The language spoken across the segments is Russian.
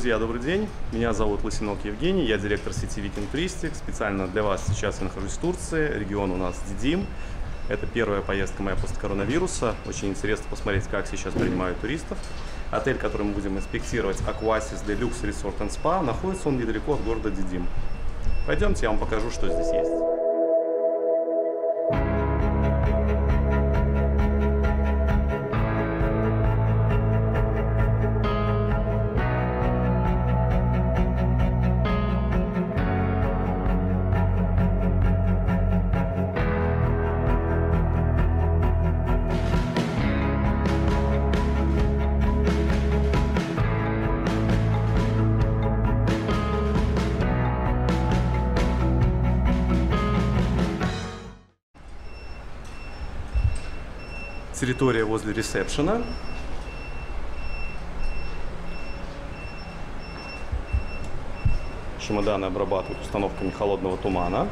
Друзья, добрый день. Меня зовут Лысинок Евгений, я директор сети Викинг Туристик. Специально для вас сейчас я нахожусь в Турции, регион у нас Дидим. Это первая поездка моя после коронавируса. Очень интересно посмотреть, как сейчас принимают туристов. Отель, который мы будем инспектировать, Aquasis Deluxe Resort and Spa, находится он недалеко от города Дидим. Пойдемте, я вам покажу, что здесь есть. Возле ресепшена. Чемоданы обрабатывают установками холодного тумана.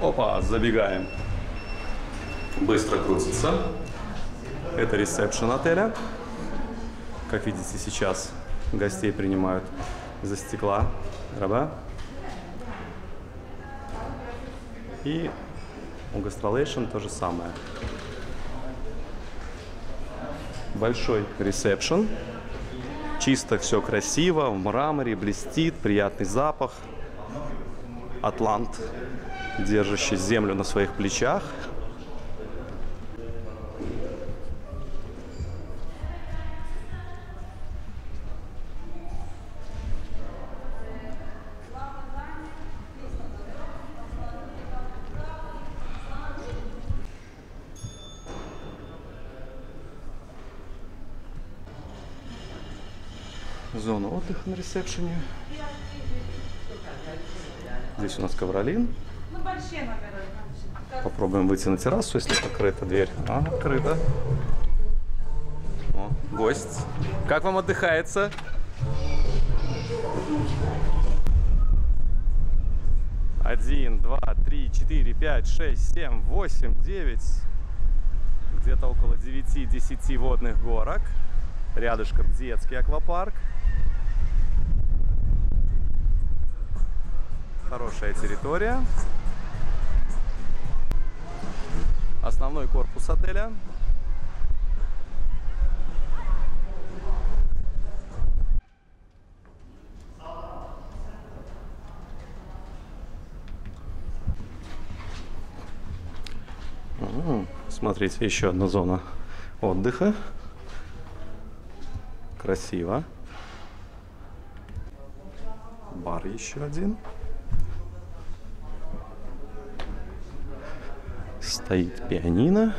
Опа, забегаем. Быстро крутится. Это ресепшн отеля. Как видите, сейчас гостей принимают за стекла. Раба. И у Gastrolation то же самое большой ресепшн. Чисто все красиво, в мраморе, блестит, приятный запах. Атлант, держащий землю на своих плечах. Зона отдыха на ресепшене. Здесь у нас ковролин. Попробуем выйти на террасу, если открыта дверь. А, открыта. О, гость. Как вам отдыхается? Один, два, три, четыре, пять, шесть, семь, восемь, девять. Где-то около девяти-десяти водных горок. Рядышком детский аквапарк. Хорошая территория. Основной корпус отеля. Смотрите, еще одна зона отдыха. Красиво. Бар еще один. Стоит пианино.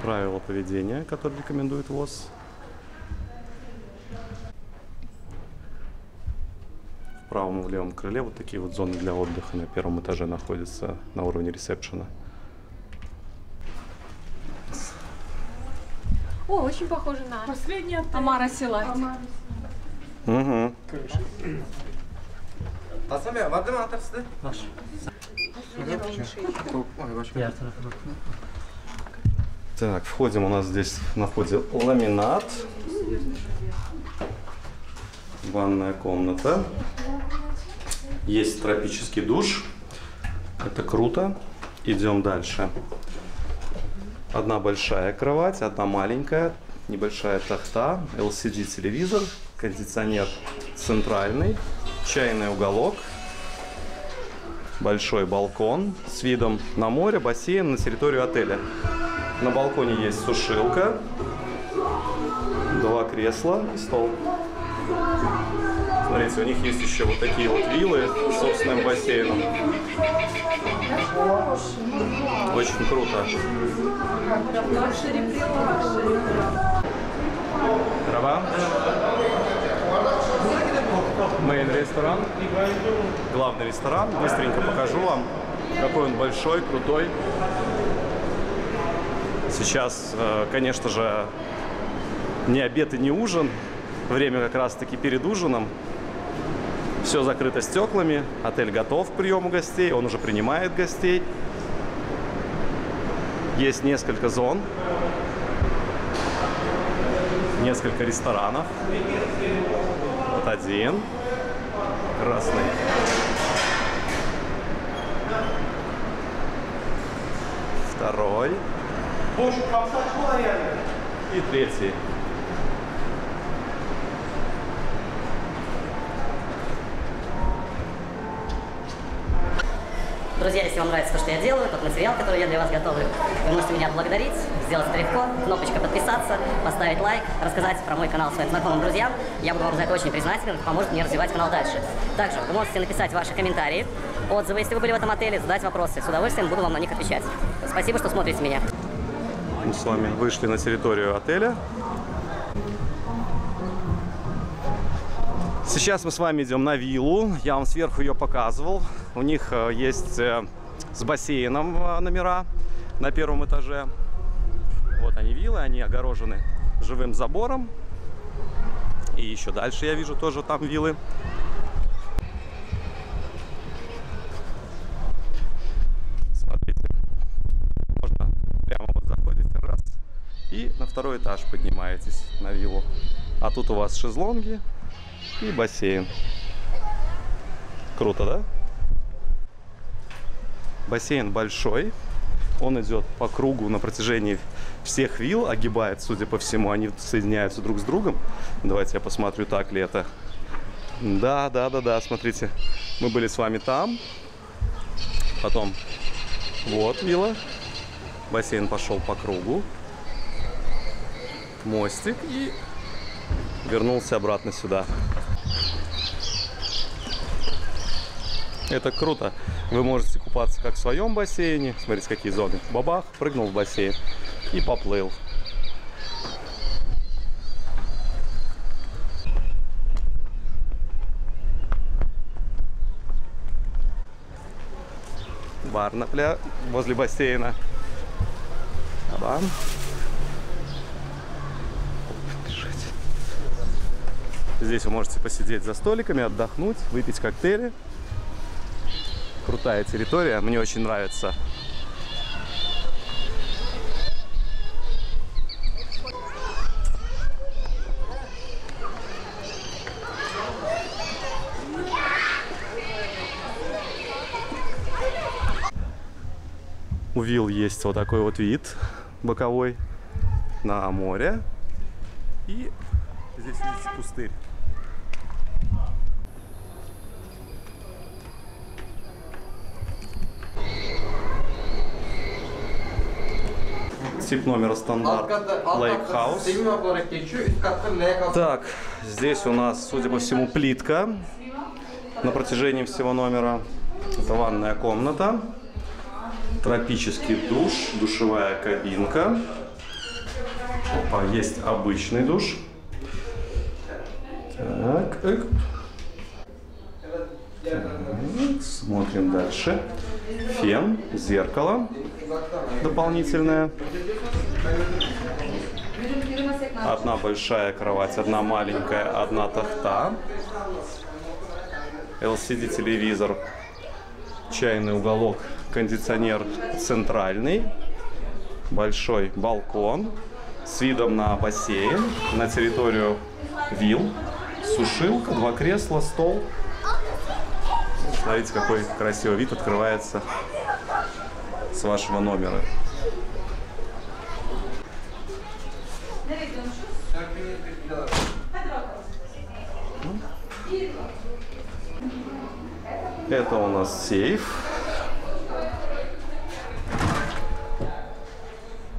Правила поведения, которые рекомендует ВОЗ. В правом и в левом крыле вот такие вот зоны для отдыха на первом этаже находятся на уровне ресепшена. О, очень похоже на Последний отель. Амара Силати. Угу. Hasan Bey var değil mi anahtar sizde? Var. Так, входим. У нас здесь на входе ламинат. Ванная комната. Есть тропический душ. Это круто. Идем дальше. Одна большая кровать, одна маленькая, небольшая тахта, LCD телевизор, кондиционер центральный, чайный уголок, большой балкон с видом на море, бассейн на территорию отеля. На балконе есть сушилка, два кресла и стол. Смотрите, у них есть еще вот такие вот виллы с собственным бассейном. Очень круто. Трава. Мейн ресторан. Главный ресторан. Быстренько покажу вам, какой он большой, крутой. Сейчас, э, конечно же, не обед и не ужин. время как раз-таки перед ужином. Все закрыто стеклами. Отель готов к приему гостей. Он уже принимает гостей. Есть несколько зон. Несколько ресторанов. Вот один. Красный. Второй. И третий. Если вам нравится то, что я делаю, тот материал, который я для вас готовлю, вы можете меня отблагодарить, сделать это легко, кнопочка подписаться, поставить лайк, рассказать про мой канал своим знакомым друзьям. Я буду вам за это очень признателен, поможет мне развивать канал дальше. Также вы можете написать ваши комментарии, отзывы, если вы были в этом отеле, задать вопросы. С удовольствием буду вам на них отвечать. Спасибо, что смотрите меня. Мы с вами вышли на территорию отеля. Сейчас мы с вами идем на виллу. Я вам сверху ее показывал. У них э, есть э, с бассейном э, номера на первом этаже. Вот они виллы, они огорожены живым забором. И еще дальше я вижу тоже там виллы. Смотрите, можно прямо вот заходите раз и на второй этаж поднимаетесь на виллу. А тут у вас шезлонги и бассейн. Круто, да? Бассейн большой. Он идет по кругу на протяжении всех вилл, огибает, судя по всему, они соединяются друг с другом. Давайте я посмотрю, так ли это. Да, да, да, да, смотрите. Мы были с вами там. Потом вот вилла. Бассейн пошел по кругу. Мостик и вернулся обратно сюда. Это круто. Вы можете купаться как в своем бассейне. Смотрите, какие зоны. Бабах, прыгнул в бассейн и поплыл. Бар на пля... возле бассейна. Бам. Здесь вы можете посидеть за столиками, отдохнуть, выпить коктейли. Крутая территория, мне очень нравится. У вилл есть вот такой вот вид боковой на море. И здесь видите пустырь. Üst katta Lake House. Так, здесь у нас, судя по всему, плитка на протяжении всего номера. Это ванная комната, тропический душ, душевая кабинка. Опа, есть обычный душ. Так, эк. Так, смотрим дальше. Фен, зеркало дополнительное. Одна большая кровать, одна маленькая, одна тахта. LCD телевизор, чайный уголок, кондиционер центральный, большой балкон с видом на бассейн, на территорию вилл, сушилка, два кресла, стол. Смотрите, какой красивый вид открывается с вашего номера. Это у нас сейф.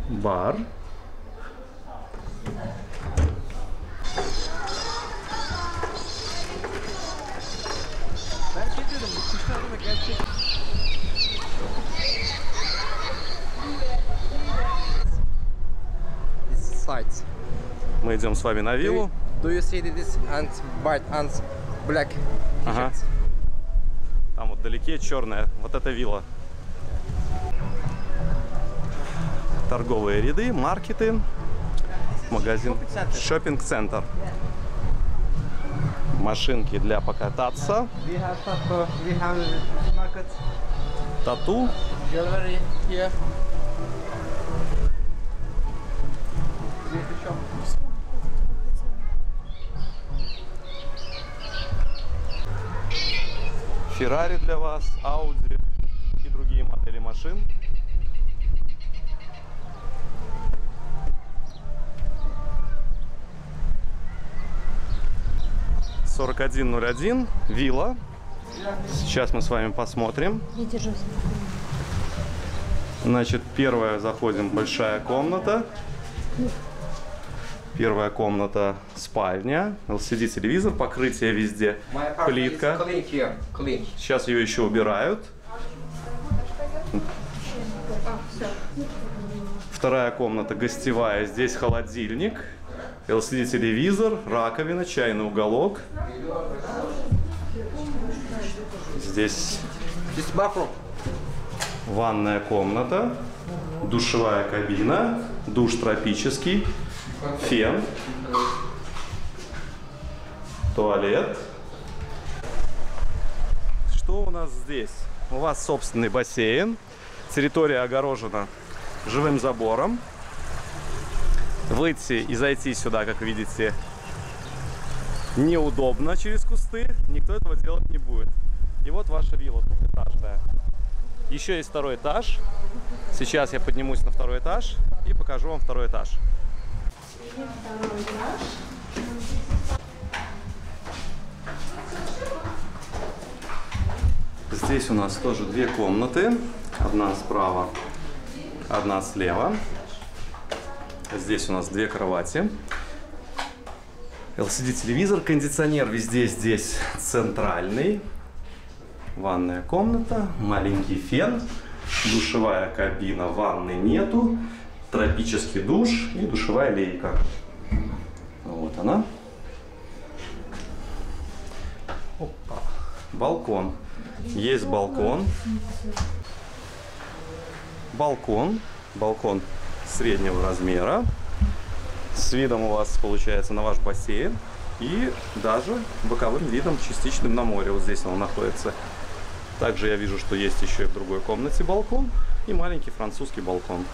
Бар. Sides. Мы идем с вами на виллу. Do you see this and white and black Ага. Там вот вдалеке черная. Вот эта вилла. Торговые ряды, маркеты, магазин, шопинг-центр. машинки для покататься, market тату. jewelry here. Феррари для вас, Audi и другие модели машин. Сорок один ноль один, вилла. Сейчас мы с вами посмотрим. Значит, первая заходим, большая комната. Первая комната спальня, LCD телевизор, покрытие везде, плитка. Сейчас ее еще убирают. Вторая комната гостевая. Здесь холодильник, LCD телевизор, раковина, чайный уголок. Здесь ванная комната, душевая кабина, душ тропический, фен, туалет. Что у нас здесь? У вас собственный бассейн. Территория огорожена живым забором. Выйти и зайти сюда, как видите, неудобно через кусты. Никто этого делать не будет. И вот ваша вилла двухэтажная. Еще есть второй этаж. Сейчас я поднимусь на второй этаж и покажу вам второй этаж. Здесь у нас тоже две комнаты. Одна справа, одна слева. Здесь у нас две кровати. LCD-телевизор, кондиционер везде здесь центральный. Ванная комната, маленький фен, душевая кабина, ванны нету, тропический душ и душевая лейка. Вот она. Опа. Балкон. Есть балкон. Балкон. Балкон среднего размера. С видом у вас получается на ваш бассейн. И даже боковым видом частичным на море. Вот здесь он находится. Также я вижу, что есть еще и в другой комнате балкон. И маленький французский балкон.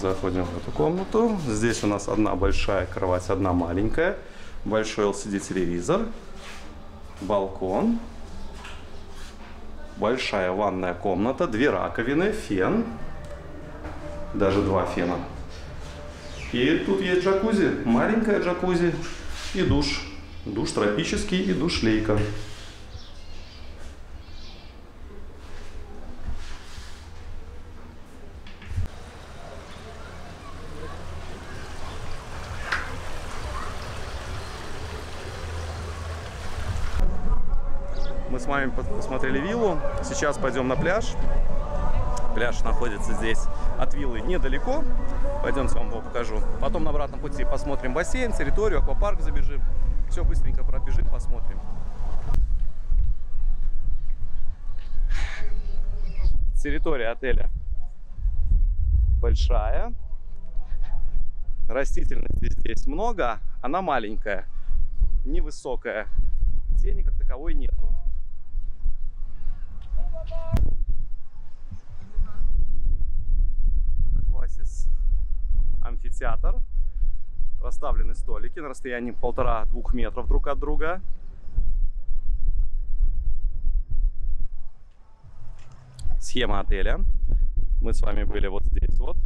Заходим в эту комнату. Здесь у нас одна большая кровать, одна маленькая. Большой LCD-телевизор. Балкон. Большая ванная комната. Две раковины, фен. Даже два фена. И тут есть джакузи. Маленькая джакузи и душ. Душ тропический и душ лейка. Вами пос- посмотрели виллу. Сейчас пойдем на пляж. Пляж находится здесь от виллы недалеко. Пойдемте вам его покажу. Потом на обратном пути посмотрим бассейн, территорию, аквапарк забежим. Все быстренько пробежим, посмотрим. Территория отеля большая. Растительности здесь много, она маленькая, невысокая. Тени как таковой нету. Амфитеатр. Расставлены столики на расстоянии полтора-двух метров друг от друга. Схема отеля. Мы с вами были вот здесь вот.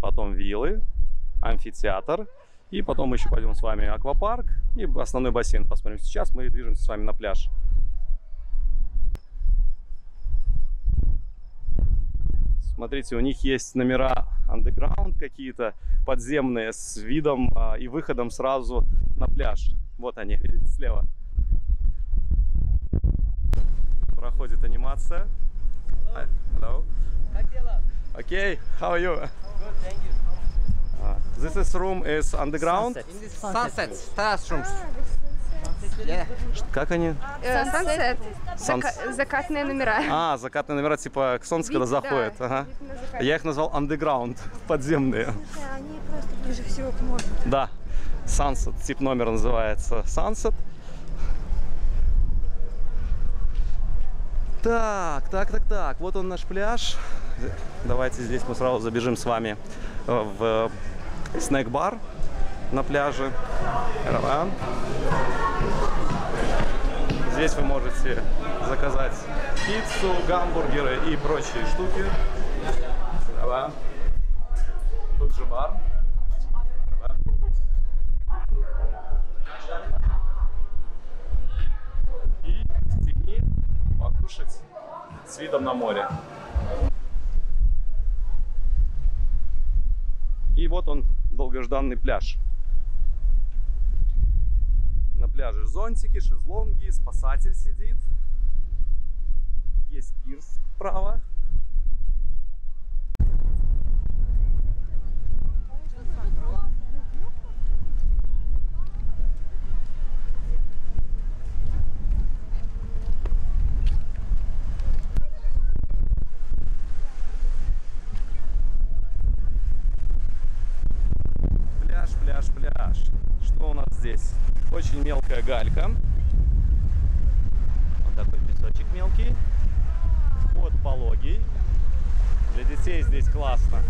Потом виллы, амфитеатр. И потом мы еще пойдем с вами аквапарк и основной бассейн посмотрим. Сейчас мы движемся с вами на пляж. Смотрите, у них есть номера underground какие-то подземные с видом а, и выходом сразу на пляж. Вот они, видите, слева. Проходит анимация. Hi, Hello. Okay, how are you? Uh, this is room is underground. Sunset, classrooms. Yeah. Как они? Э, Сансет. Санс- Зака- закатные номера. А, закатные номера, типа к солнцу, когда да, заходит. Ага. Я их назвал underground, подземные. Они просто ближе всего к морю. Да, Sunset, тип номера называется Sunset. Так, так, так, так, вот он наш пляж. Давайте здесь мы сразу забежим с вами э, в снэк-бар на пляже. Ра-ра. Здесь вы можете заказать пиццу, гамбургеры и прочие штуки. Ра-ра. Тут же бар. и в тени покушать с видом на море. И вот он, долгожданный пляж. Пляже зонтики, шезлонги, спасатель сидит. Есть пирс справа. Пляж, пляж, пляж. Что у нас здесь? Очень мелкая галька. Вот такой песочек мелкий. Вход пологий. Детей здесь классно.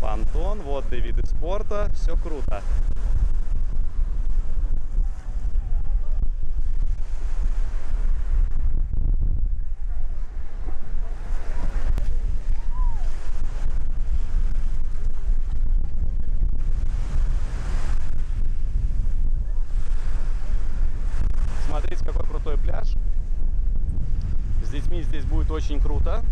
Понтон, водные виды спорта. Все круто. Смотрите, какой крутой пляж. С детьми здесь будет очень круто.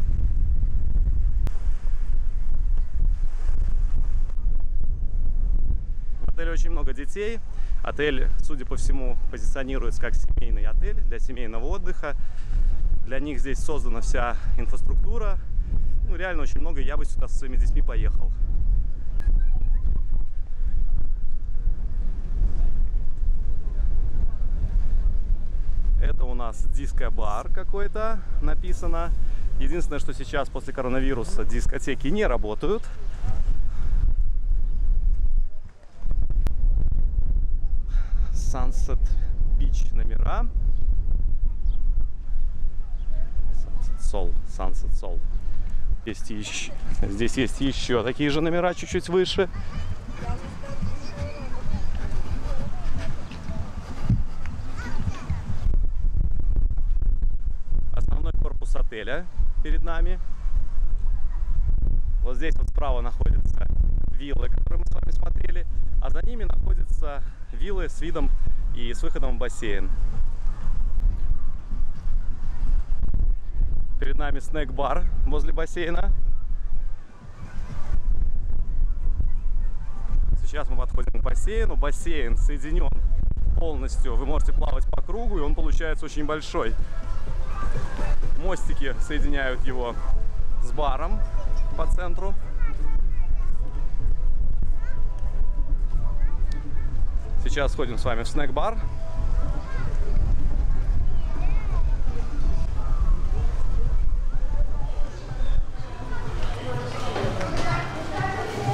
В отеле очень много детей. Отель, судя по всему, позиционируется как семейный отель для семейного отдыха. Для них здесь создана вся инфраструктура. Ну, реально очень много. Я бы сюда со своими детьми поехал. Это у нас диско-бар какой-то написано. Единственное, что сейчас после коронавируса дискотеки не работают. Sunset Beach номера. Sunset Soul, Sunset Soul. Есть еще, здесь есть еще такие же номера чуть-чуть выше. Основной корпус отеля перед нами. Вот здесь вот справа находятся виллы, которые мы с вами смотрели, а за ними находятся виллы с видом и с выходом в бассейн. Перед нами снэк-бар возле бассейна. Сейчас мы подходим к бассейну. Бассейн соединен полностью. Вы можете плавать по кругу, и он получается очень большой. Мостики соединяют его с баром по центру. Сейчас сходим с вами в снэк-бар.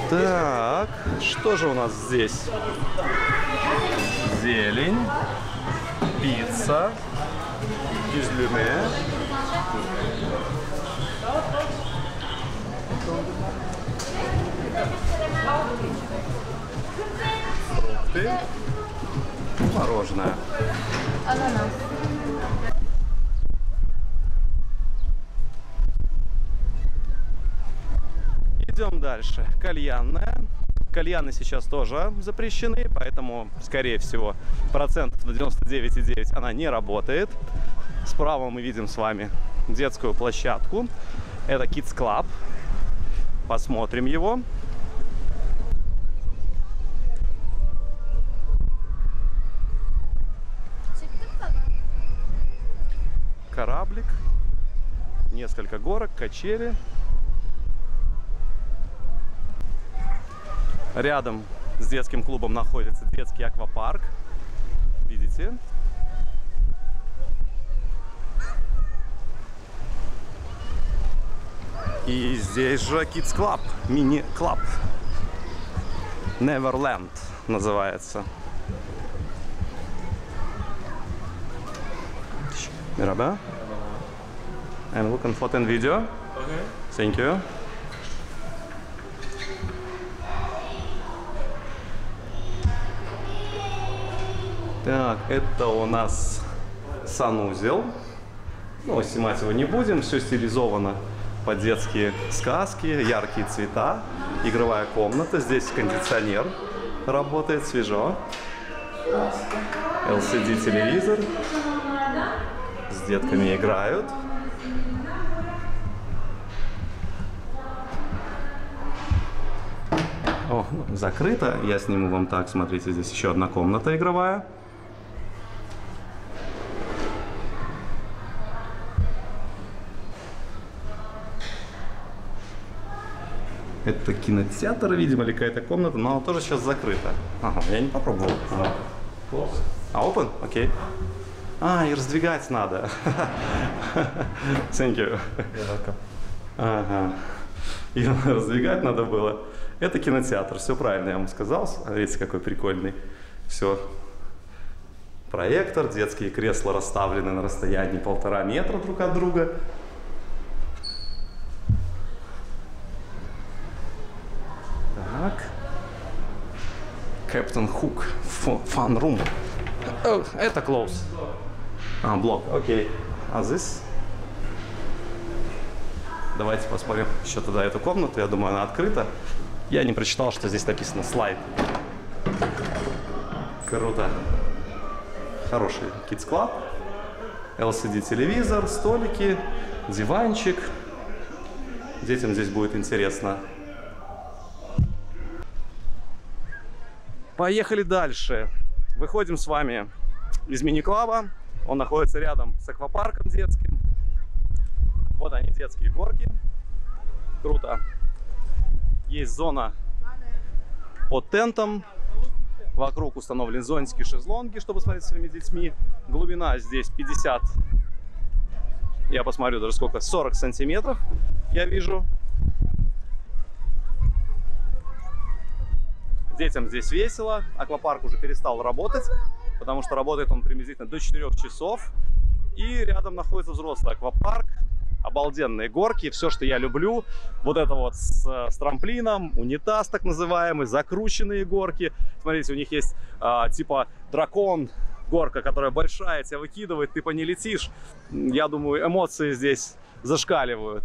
Так, что же у нас здесь? Зелень, пицца, излюме. Фрукты. Мороженое. Ананас. Идем дальше. Кальянная. Кальяны сейчас тоже запрещены, поэтому, скорее всего, процентов на 99,9 она не работает. Справа мы видим с вами детскую площадку. Это Kids Club. Посмотрим его. Несколько горок, качели. Рядом с детским клубом находится детский аквапарк. Видите? И здесь же Kids Club, мини-клаб. Neverland называется. Merhaba. I'm looking for 10 video. Okay. Thank you. Так, это у нас санузел. Ну, снимать его не будем, все стилизовано под детские сказки, яркие цвета, игровая комната, здесь кондиционер работает, свежо. LCD телевизор, с детками играют. Закрыто. Я сниму вам так. Смотрите, здесь еще одна комната игровая. Это кинотеатр, видимо, или какая-то комната, но она тоже сейчас закрыта. Ага, я не попробовал. А, open? Окей. А, и раздвигать надо. Thank you. Ага. И раздвигать надо было. Это кинотеатр, все правильно я вам сказал. Смотрите, какой прикольный. Все. Проектор, детские кресла расставлены на расстоянии полтора метра друг от друга. Так. Кэптон Хук. Фан рум. Это close. А, блок, окей. А здесь? Давайте посмотрим еще тогда эту комнату. Я думаю, она открыта. Я не прочитал, что здесь написано слайд. Круто. Хороший Kids Club. LCD телевизор, столики, диванчик. Детям здесь будет интересно. Поехали дальше. Выходим с вами из мини-клаба. Он находится рядом с аквапарком детским. Вот они, детские горки. Круто. Есть зона под тентом. Вокруг установлены зонтики, шезлонги, чтобы смотреть своими детьми. Глубина здесь 50, я посмотрю даже сколько, 40 сантиметров я вижу. Детям здесь весело. Аквапарк уже перестал работать, потому что работает он приблизительно до 4 часов. И рядом находится взрослый аквапарк, обалденные горки, все, что я люблю. Вот это вот с, с трамплином, унитаз так называемый, закрученные горки. Смотрите, у них есть а, типа дракон, горка, которая большая, тебя выкидывает, ты по ней летишь. Я думаю, эмоции здесь зашкаливают.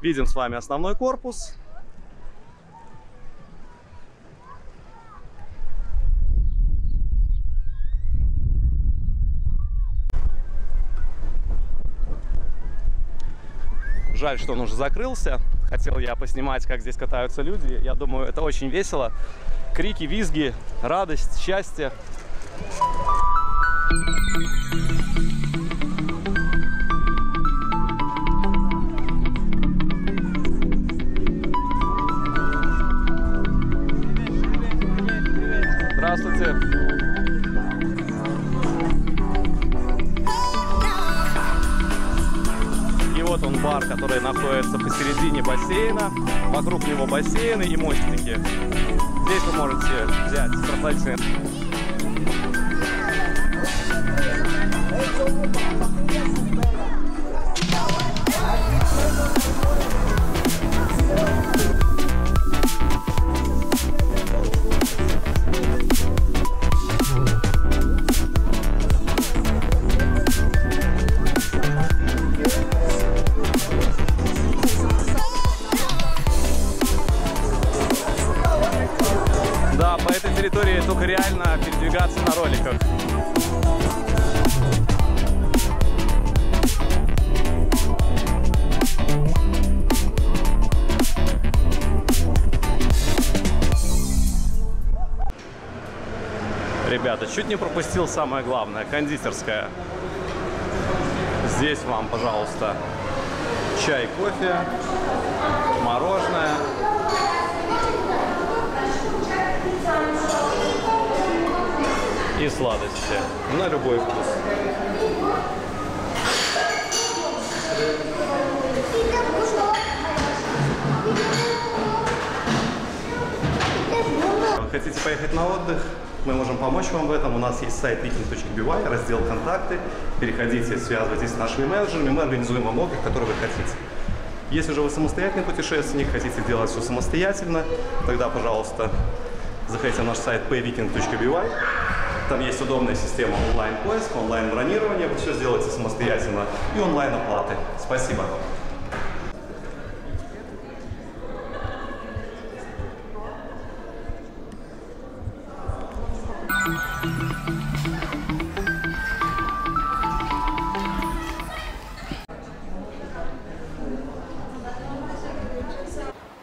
Видим с вами основной корпус. Жаль, что он уже закрылся. Хотел я поснимать, как здесь катаются люди. Я думаю, это очень весело. Крики, визги, радость, счастье. Здравствуйте. Который находится посередине бассейна. Вокруг него бассейны и мостики. Здесь вы можете взять строительные чуть не пропустил самое главное, кондитерская. Здесь вам, пожалуйста, чай, кофе, мороженое. И сладости на любой вкус. Хотите поехать на отдых? Мы можем помочь вам в этом. У нас есть сайт viking.by, раздел «Контакты». Переходите, связывайтесь с нашими менеджерами, мы организуем вам отдых, который вы хотите. Если же вы самостоятельный путешественник, хотите делать все самостоятельно, тогда, пожалуйста, заходите на наш сайт payviking.by. Там есть удобная система онлайн-поиска, онлайн-бронирования. Вы все сделаете самостоятельно и онлайн-оплаты. Спасибо.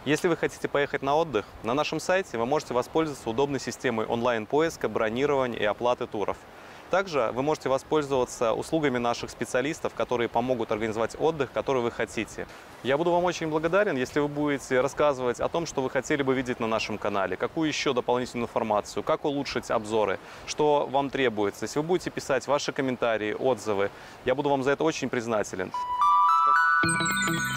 Если вы хотите поехать на отдых, на нашем сайте вы можете воспользоваться удобной системой онлайн-поиска, бронирования и оплаты туров. Также вы можете воспользоваться услугами наших специалистов, которые помогут организовать отдых, который вы хотите. Я буду вам очень благодарен, если вы будете рассказывать о том, что вы хотели бы видеть на нашем канале, какую еще дополнительную информацию, как улучшить обзоры, что вам требуется. Если вы будете писать ваши комментарии, отзывы, я буду вам за это очень признателен. Спасибо.